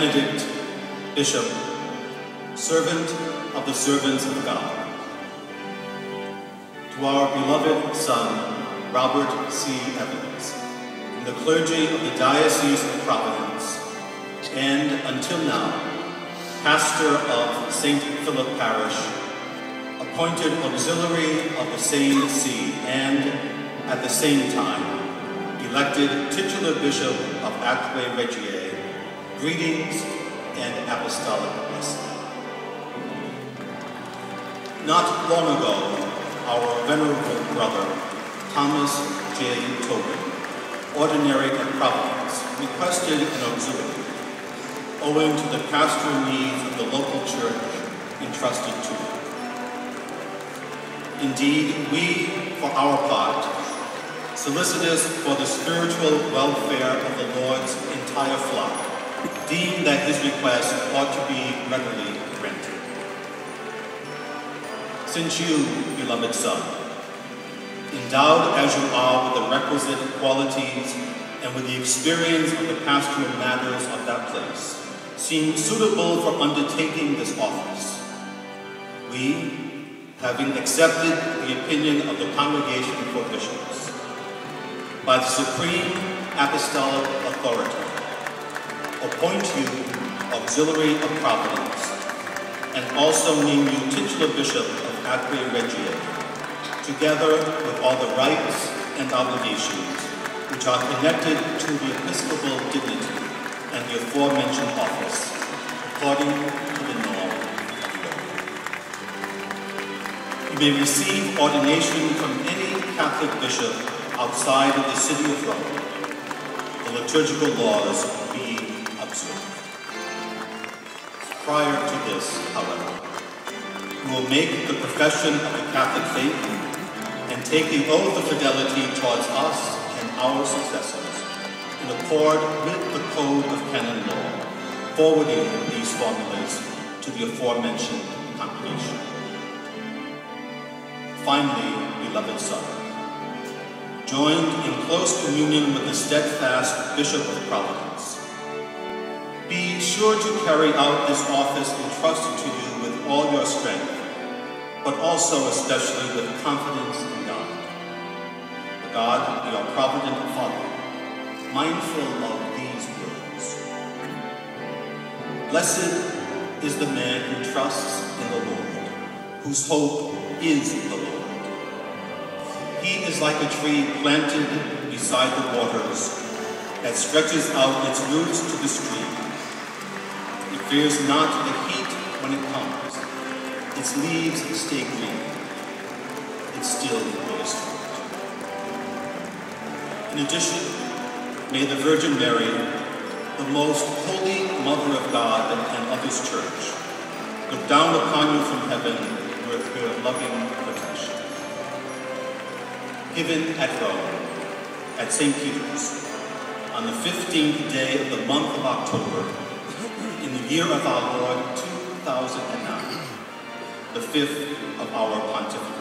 Benedict, Bishop, servant of the servants of God. To our beloved son, Robert C. Evans, from the clergy of the Diocese of Providence, and until now, pastor of St. Philip Parish, appointed auxiliary of the same see, and at the same time, elected titular bishop of Aquae Regiae, greetings and apostolic blessing. Not long ago, our venerable brother, Thomas J. Tobin, ordinary of Providence, requested an auxiliary, owing to the pastoral needs of the local church entrusted to him. Indeed, we, for our part, solicitous for the spiritual welfare of the Lord's entire flock, deem that his request ought to be readily granted. Since you, beloved son, endowed as you are with the requisite qualities and with the experience of the pastoral matters of that place, seem suitable for undertaking this office, we, having accepted the opinion of the Congregation for Bishops, by the supreme apostolic authority, appoint you auxiliary of providence, and also name you titular bishop of Aquae Regiae, together with all the rights and obligations which are connected to the episcopal dignity and the aforementioned office, according to the norm of law. You may receive ordination from any Catholic bishop outside of the city of Rome, the liturgical laws observed. Prior to this, however, you will make the profession of the Catholic faith and take the oath of fidelity towards us and our successors in accord with the Code of Canon Law, forwarding these formulas to the aforementioned congregation. Finally, beloved son, joined in close communion with the steadfast Bishop of Providence, sure to carry out this office entrusted to you with all your strength, but also especially with confidence in God. The God, your provident Father, mindful of these words. Blessed is the man who trusts in the Lord, whose hope is the Lord. He is like a tree planted beside the waters that stretches out its roots to the stream. Fears not the heat when it comes. Its leaves stay green. It still bears fruit. In addition, may the Virgin Mary, the most holy Mother of God and of His Church, look down upon you from heaven with her loving protection. Given at Rome, at St. Peter's, on the 15th day of the month of October, in the year of our Lord 2009, the fifth of our pontificate.